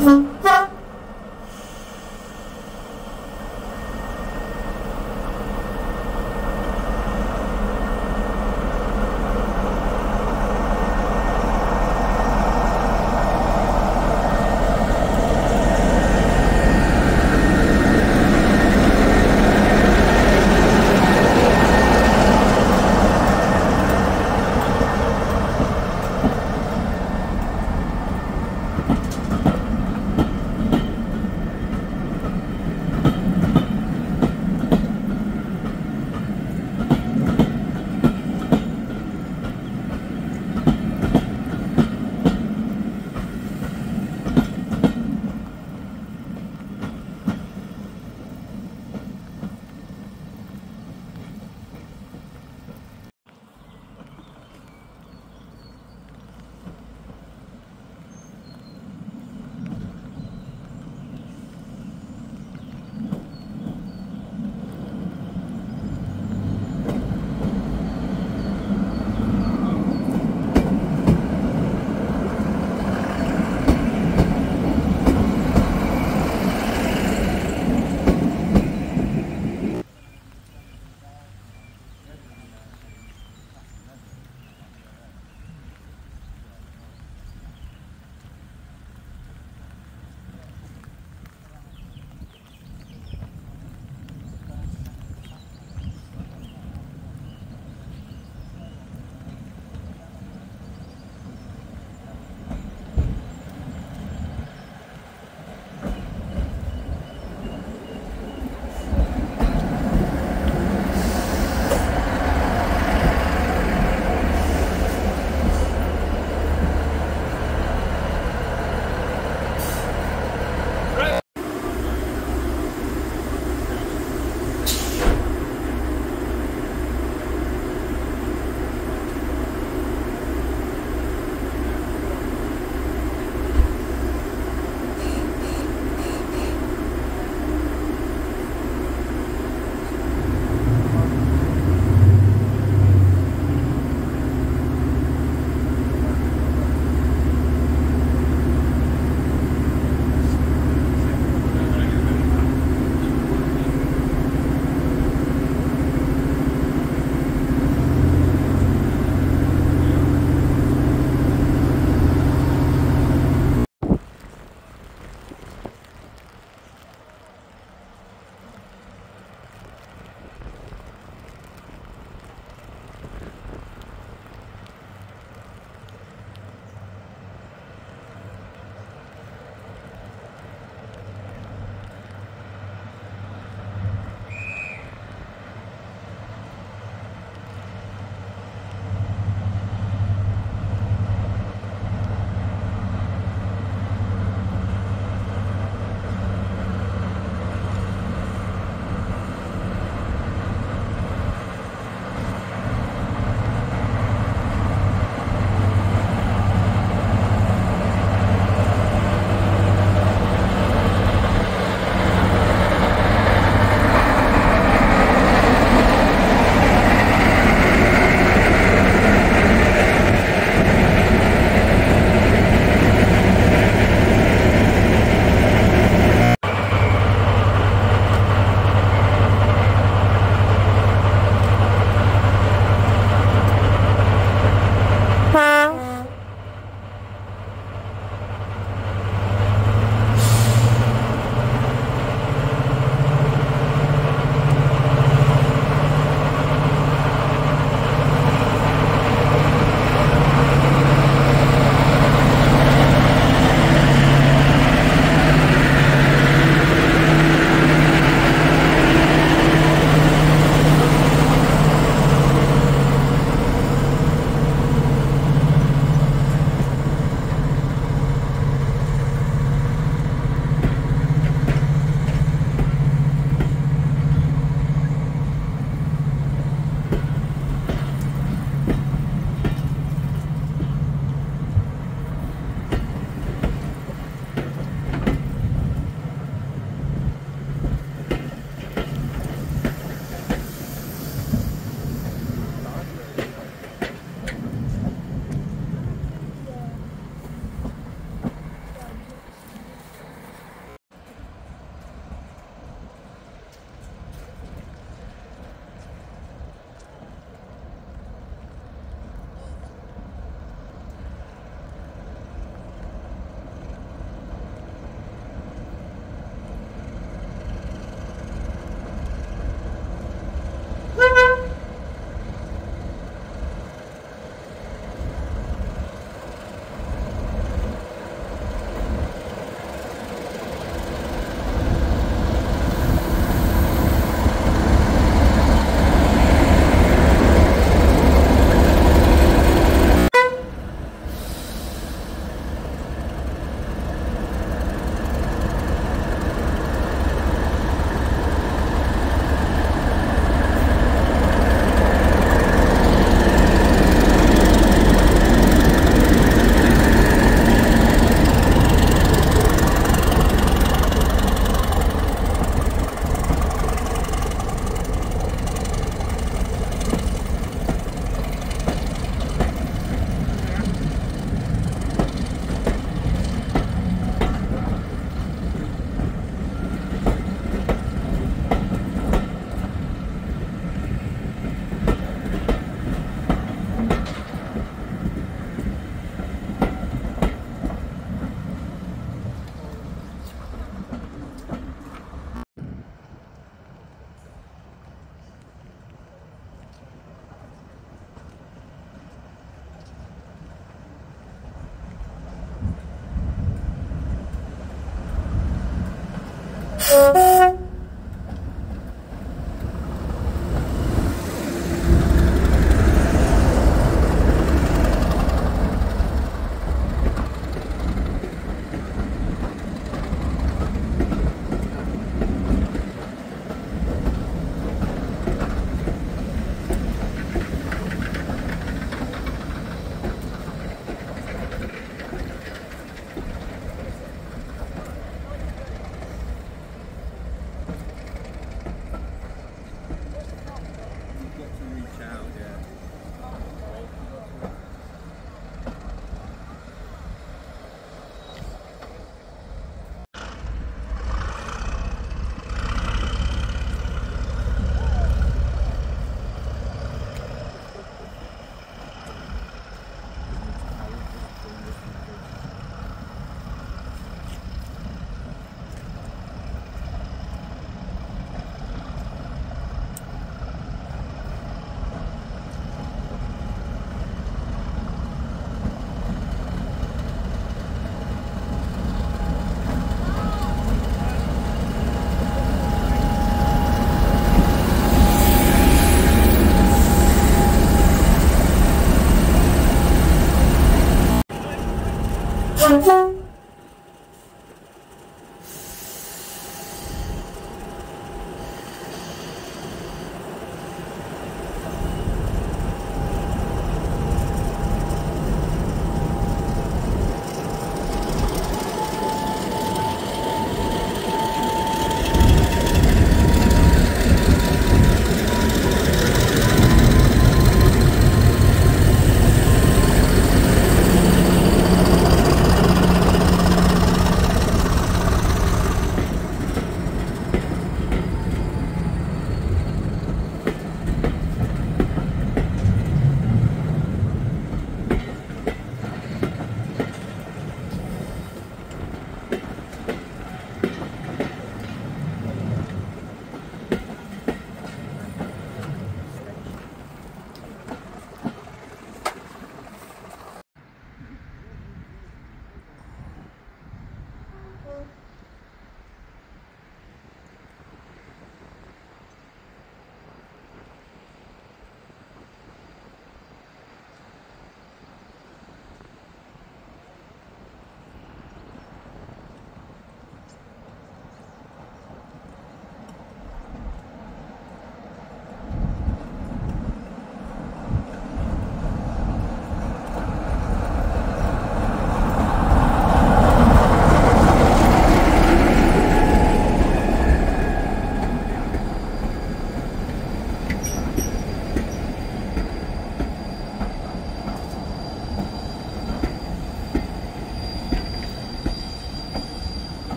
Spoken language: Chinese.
嗯哼